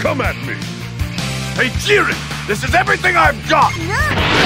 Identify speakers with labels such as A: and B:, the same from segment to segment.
A: come at me! Hey, Jiren! This is everything I've got!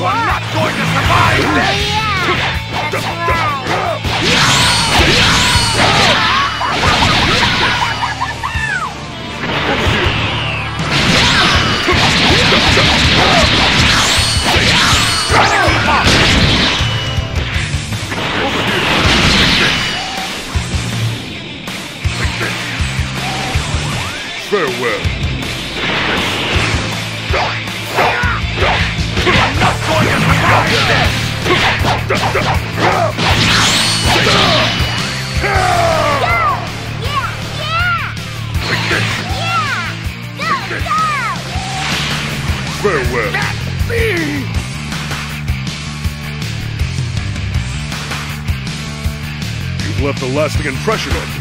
A: You are not going to survive this! Farewell.
B: I'm Yeah, yeah. Yeah. Go, go.
A: Farewell. That's me! You've left a lasting impression on me.